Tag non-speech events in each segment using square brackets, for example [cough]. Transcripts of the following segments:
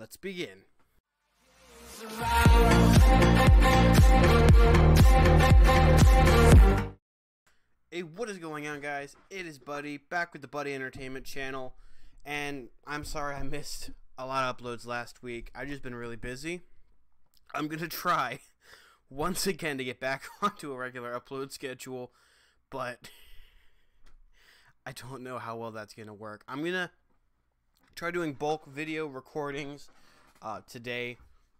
let's begin. Hey, what is going on, guys? It is Buddy, back with the Buddy Entertainment channel. And I'm sorry I missed a lot of uploads last week. I've just been really busy. I'm going to try [laughs] once again to get back [laughs] onto a regular upload schedule, but [laughs] I don't know how well that's going to work. I'm going to try doing bulk video recordings uh, today.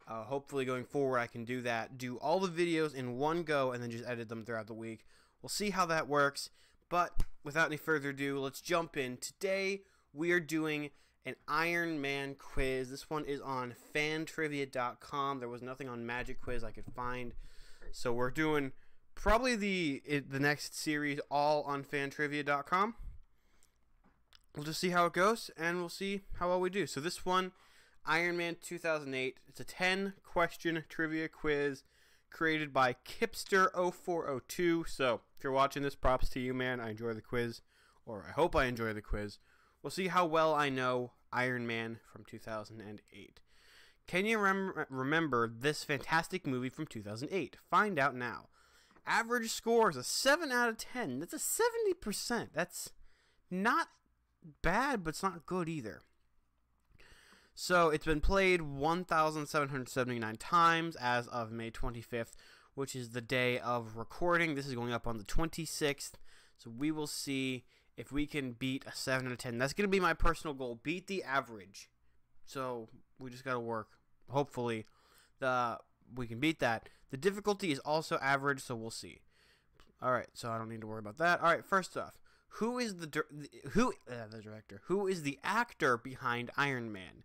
Uh, hopefully, going forward, I can do that. Do all the videos in one go and then just edit them throughout the week. We'll see how that works. But without any further ado, let's jump in. Today, we are doing an Iron Man quiz. This one is on funtrivia.com. There was nothing on Magic Quiz I could find. So we're doing probably the the next series all on funtrivia.com. We'll just see how it goes and we'll see how well we do. So this one Iron Man 2008. It's a 10 question trivia quiz created by Kipster0402. So if you're watching this, props to you, man. I enjoy the quiz, or I hope I enjoy the quiz. We'll see how well I know Iron Man from 2008. Can you rem- remember this fantastic movie from 2008? Find out now. Average score is a 7 out of 10. That's a 70%. That's not bad, but it's not good either. So it's been played 1,779 times as of May 25th, which is the day of recording. This is going up on the 26th. So we will see if we can beat a 7 out of 10. That's going to be my personal goal. Beat the average. So we just got to work. Hopefully, the we can beat that. The difficulty is also average, so we'll see. All right, so I don't need to worry about that. All right, first off, who is the who uh, the director? Who is the actor behind Iron Man?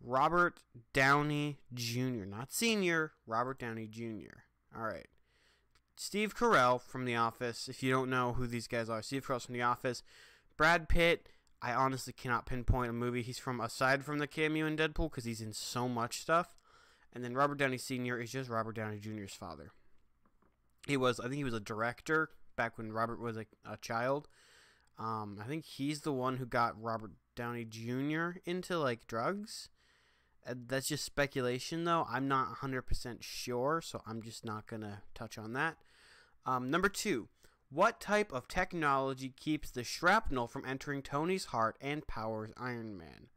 Robert Downey Jr., not senior, Robert Downey Jr. All right. Steve Carell from The Office. If you don't know who these guys are, Steve Carell's from The Office. Brad Pitt. I honestly cannot pinpoint a movie he's from aside from the cameo in Deadpool because he's in so much stuff. And then Robert Downey Sr. is just Robert Downey Jr.'s father. He was, I think he was a director back when Robert was a, a child. Um, I think he's the one who got Robert Downey Jr. into like drugs uh, that's just speculation, though. I'm not 100% sure, so I'm just not going to touch on that. Um, number two, what type of technology keeps the shrapnel from entering Tony's heart and powers Iron Man?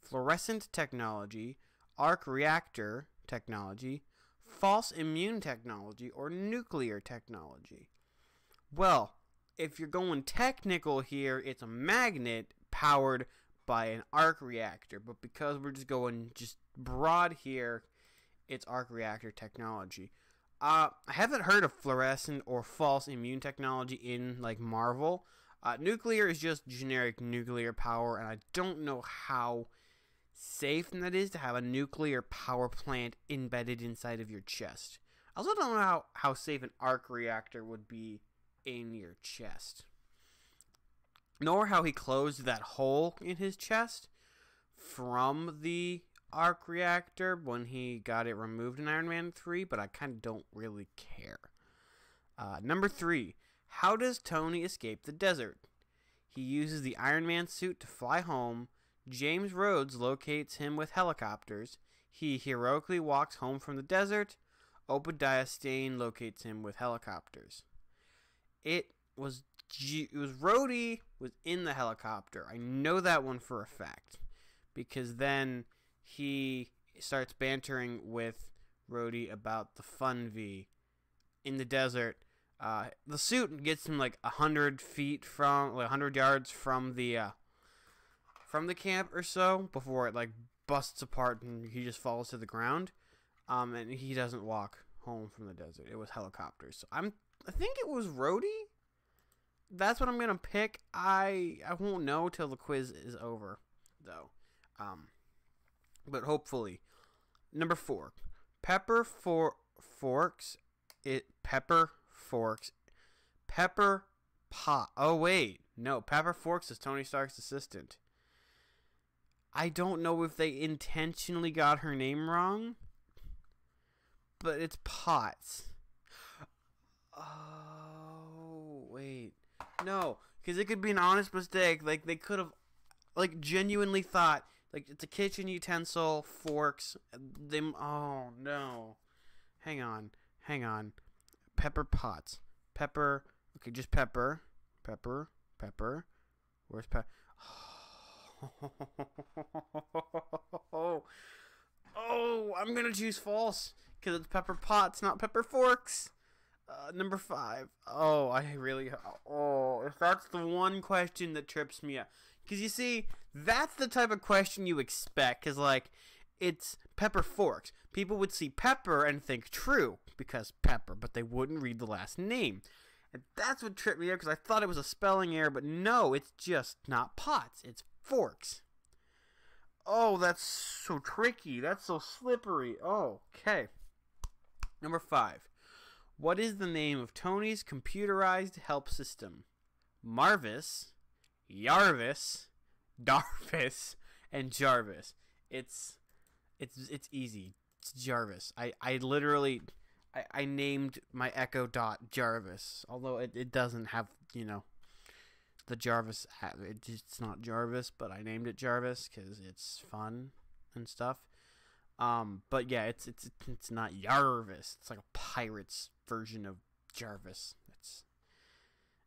Fluorescent technology, arc reactor technology, false immune technology, or nuclear technology? Well, if you're going technical here, it's a magnet powered by an arc reactor, but because we're just going just broad here, it's arc reactor technology. Uh, I haven't heard of fluorescent or false immune technology in like Marvel. Uh, nuclear is just generic nuclear power, and I don't know how safe that is to have a nuclear power plant embedded inside of your chest. I also don't know how, how safe an arc reactor would be in your chest nor how he closed that hole in his chest from the arc reactor when he got it removed in Iron Man 3, but I kind of don't really care. Uh, number three, how does Tony escape the desert? He uses the Iron Man suit to fly home. James Rhodes locates him with helicopters. He heroically walks home from the desert. Obadiah Stane locates him with helicopters. It was it was Rhodey was in the helicopter. I know that one for a fact because then he starts bantering with Rhodey about the Humvee in the desert. Uh, the suit gets him like a hundred feet from, like hundred yards from the uh, from the camp or so before it like busts apart and he just falls to the ground. Um, and he doesn't walk home from the desert. It was helicopters. So I'm, I think it was Rhodey that's what I'm gonna pick. I I won't know till the quiz is over, though. Um, but hopefully, number four, Pepper for forks. It Pepper forks. Pepper pot. Oh wait, no. Pepper Forks is Tony Stark's assistant. I don't know if they intentionally got her name wrong, but it's Potts. Oh wait. No, because it could be an honest mistake. Like they could have, like genuinely thought Like it's a kitchen utensil, forks. Them. Oh no. Hang on. Hang on. Pepper pots. Pepper. Okay, just pepper. Pepper. Pepper. Where's pepper? Oh. [laughs] Oh, I'm gonna choose false because it's pepper pots, not pepper forks. Uh, number five. Oh, I really. Oh, if that's the one question that trips me up, because you see, that's the type of question you expect. Because like, it's pepper forks. People would see pepper and think true because pepper, but they wouldn't read the last name. And that's what tripped me up because I thought it was a spelling error, but no, it's just not pots. It's forks. Oh, that's so tricky. That's so slippery. Oh, okay. Number five. What is the name of Tony's computerized help system? Marvis, Yarvis, Darvis, and Jarvis. It's it's it's easy. It's Jarvis. I, I literally I, I named my Echo Dot Jarvis. Although it, it doesn't have, you know, the Jarvis it's not Jarvis, but I named it Jarvis cuz it's fun and stuff. Um, but yeah, it's it's it's not Jarvis. It's like a pirate's version of Jarvis. It's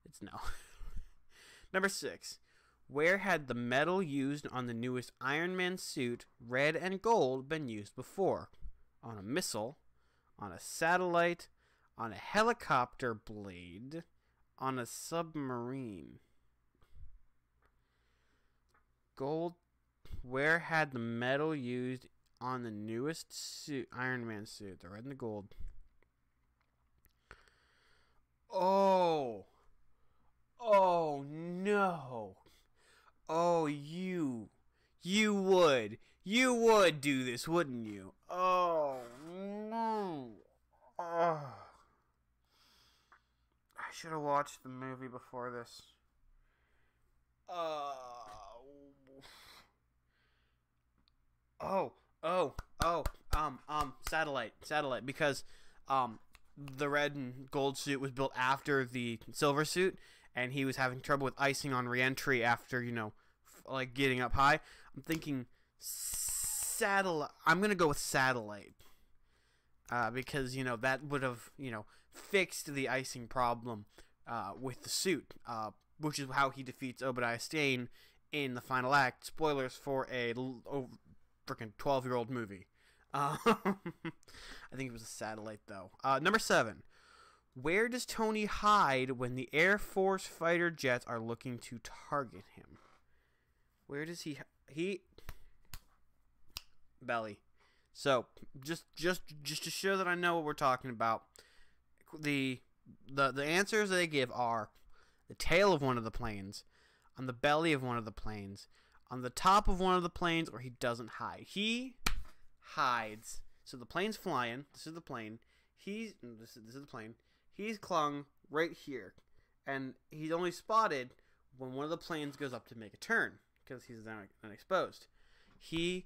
it's no. [laughs] Number six. Where had the metal used on the newest Iron Man suit, red and gold, been used before? On a missile, on a satellite, on a helicopter blade, on a submarine. Gold. Where had the metal used on the newest suit, Iron Man suit, the red and the gold? Oh. Oh no. Oh, you. You would. You would do this, wouldn't you? Oh, no. Oh. I should have watched the movie before this. Uh. Oh, oh, oh, um, um, satellite, satellite, because, um, the red and gold suit was built after the silver suit, and he was having trouble with icing on reentry after you know, like getting up high. I'm thinking satellite. I'm gonna go with satellite, uh, because you know that would have you know fixed the icing problem uh, with the suit, uh, which is how he defeats Obadiah Stane in the final act. Spoilers for a oh, freaking 12 year old movie. Um, [laughs] I think it was a satellite though. Uh, number seven. Where does Tony hide when the Air Force fighter jets are looking to target him? Where does he he belly? So just just just to show that I know what we're talking about, the the the answers they give are the tail of one of the planes, on the belly of one of the planes, on the top of one of the planes, or he doesn't hide. He hides. So the plane's flying. This is the plane. He's this is, this is the plane. He's clung right here, and he's only spotted when one of the planes goes up to make a turn because he's then unexposed. He,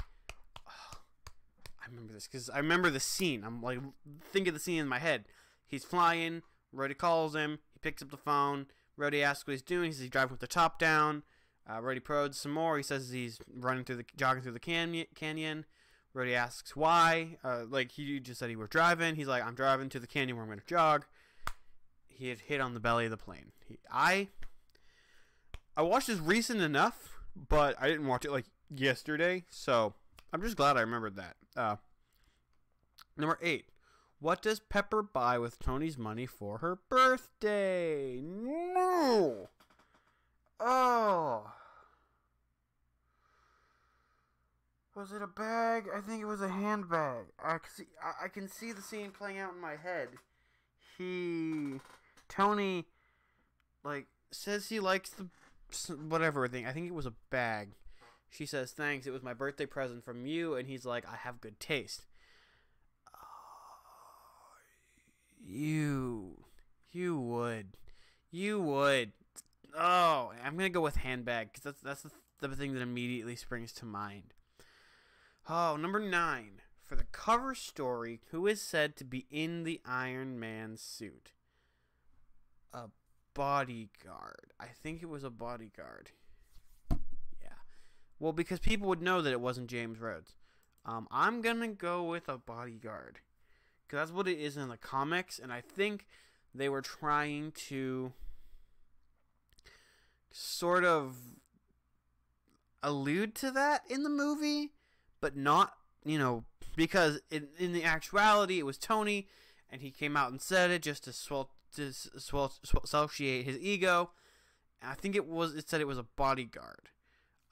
oh, [sighs] I remember this because I remember the scene. I'm like thinking the scene in my head. He's flying. Rhodey calls him. He picks up the phone. Rhodey asks what he's doing. He says he's driving with the top down. Uh, Rhodey prods some more. He says he's running through the jogging through the canyon. canyon. Rhodey asks why. Uh, like he just said he was driving. He's like, I'm driving to the canyon where I'm going to jog. He had hit on the belly of the plane. He, I I watched this recent enough, but I didn't watch it like yesterday. So I'm just glad I remembered that. Uh, number eight. What does Pepper buy with Tony's money for her birthday? No. Oh. Was it a bag? I think it was a handbag. I can see, I, I can see the scene playing out in my head. He, Tony, like says he likes the whatever thing. I think it was a bag. She says thanks. It was my birthday present from you, and he's like, I have good taste. Uh, you, you would, you would. Oh, I'm gonna go with handbag because that's that's the, the thing that immediately springs to mind. Oh, number nine. For the cover story, who is said to be in the Iron Man suit? A bodyguard. I think it was a bodyguard. Yeah. Well, because people would know that it wasn't James Rhodes. Um, I'm gonna go with a bodyguard, because that's what it is in the comics, and I think they were trying to sort of allude to that in the movie, but not, you know, because in, in the actuality it was Tony, and he came out and said it just to swell to swell, associate his ego. I think it was it said it was a bodyguard.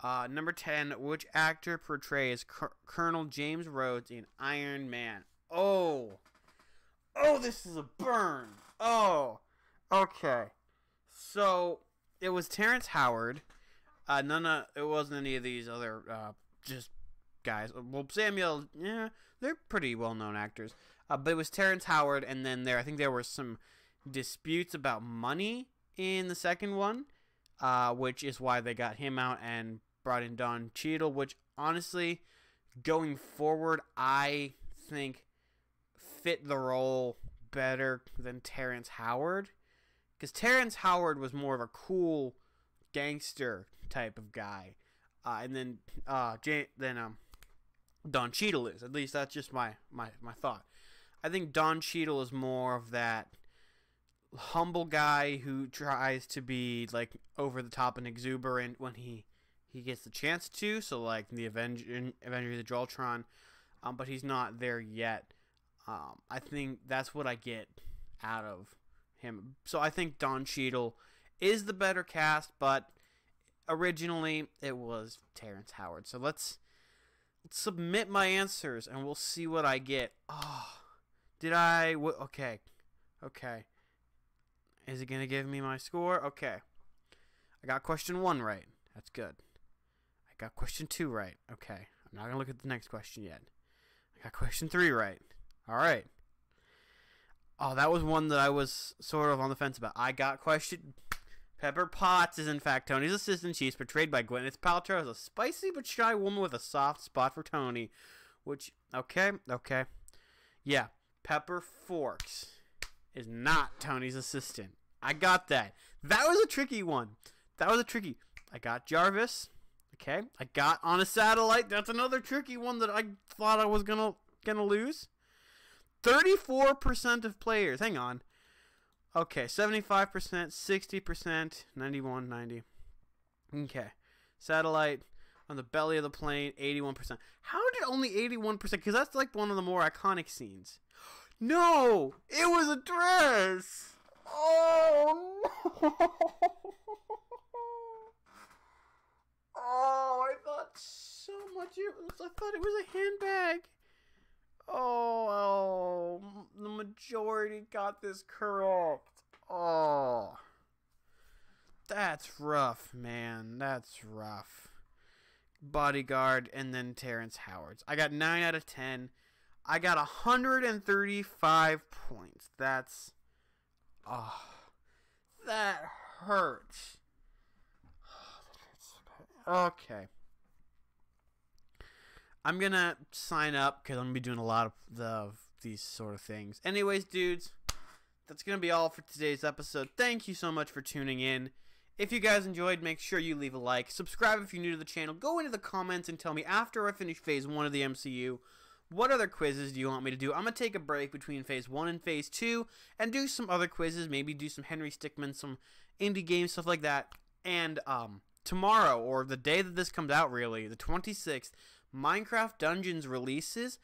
Uh, number 10, which actor portrays C- Colonel James Rhodes in Iron Man? Oh. Oh, this is a burn. Oh. Okay. So, it was Terrence Howard. Uh, none of, it wasn't any of these other, uh, just guys. Well, Samuel, yeah, they're pretty well known actors. Uh, but it was Terrence Howard, and then there, I think there were some disputes about money in the second one, uh, which is why they got him out and brought in Don Cheadle, which honestly, going forward, I think fit the role better than Terrence Howard. Because Terrence Howard was more of a cool gangster type of guy. Uh, and then uh, then um, Don Cheadle is. At least that's just my, my, my thought. I think Don Cheadle is more of that humble guy who tries to be like over the top and exuberant when he he gets the chance to. So like the Avenger, Avengers of Ultron, um, but he's not there yet. Um, I think that's what I get out of him. So I think Don Cheadle is the better cast, but originally it was Terrence Howard. So let's submit my answers and we'll see what I get. Oh, did I? okay, okay. Is it gonna give me my score? Okay, I got question one right. That's good. I got question two right. Okay. I'm not going to look at the next question yet. I got question three right. All right. Oh, that was one that I was sort of on the fence about. I got question. Pepper Potts is in fact Tony's assistant. She's portrayed by Gwyneth Paltrow as a spicy but shy woman with a soft spot for Tony. Which, okay, okay. Yeah, Pepper Forks is not Tony's assistant. I got that. That was a tricky one. That was a tricky. I got Jarvis. Okay, I got on a satellite. That's another tricky one that I thought I was gonna gonna lose. Thirty-four percent of players. Hang on. Okay, seventy-five percent, sixty percent, 91, 90. Okay, satellite on the belly of the plane, eighty-one percent. How did only eighty-one percent? Because that's like one of the more iconic scenes. [gasps] No, it was a dress. Oh no. [laughs] Oh, I thought so much. I thought it was a handbag. Oh, oh, the majority got this correct. Oh, that's rough, man. That's rough. Bodyguard and then Terrence Howard's. I got 9 out of 10. I got 135 points. That's. Oh, that hurts. [sighs] Okay. I'm gonna sign up because I'm gonna be doing a lot of the these sort of things. Anyways, dudes, that's gonna be all for today's episode. Thank you so much for tuning in. If you guys enjoyed, make sure you leave a like. Subscribe if you're new to the channel. Go into the comments and tell me after I finish Phase One of the MCU, what other quizzes do you want me to do? I'm gonna take a break between Phase One and Phase Two and do some other quizzes. Maybe do some Henry Stickmin, some indie games, stuff like that. And um tomorrow or the day that this comes out really the 26th minecraft dungeons releases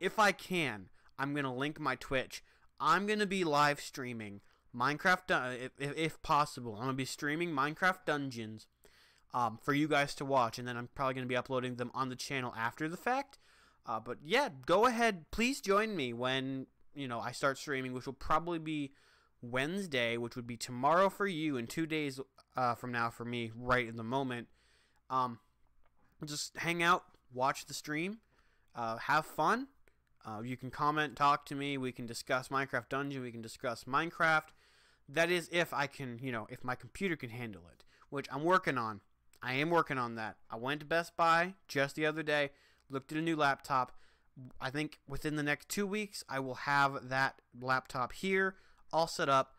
if i can i'm going to link my twitch i'm going to be live streaming minecraft if, if, if, possible i'm going to be streaming minecraft dungeons um, for you guys to watch and then i'm probably going to be uploading them on the channel after the fact uh, but yeah go ahead please join me when you know i start streaming which will probably be Wednesday, which would be tomorrow for you and two days uh, from now for me, right in the moment. Um, just hang out, watch the stream, uh, have fun. Uh, you can comment, talk to me. We can discuss Minecraft Dungeon. We can discuss Minecraft. That is, if I can, you know, if my computer can handle it, which I'm working on. I am working on that. I went to Best Buy just the other day, looked at a new laptop. I think within the next two weeks, I will have that laptop here all set up,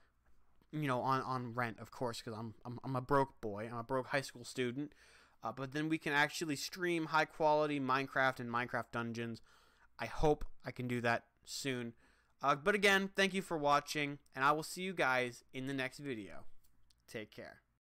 you know, on, on rent, of course, because I'm, I'm, I'm a broke boy. I'm a broke high school student. Uh, but then we can actually stream high quality Minecraft and Minecraft dungeons. I hope I can do that soon. Uh, but again, thank you for watching, and I will see you guys in the next video. Take care.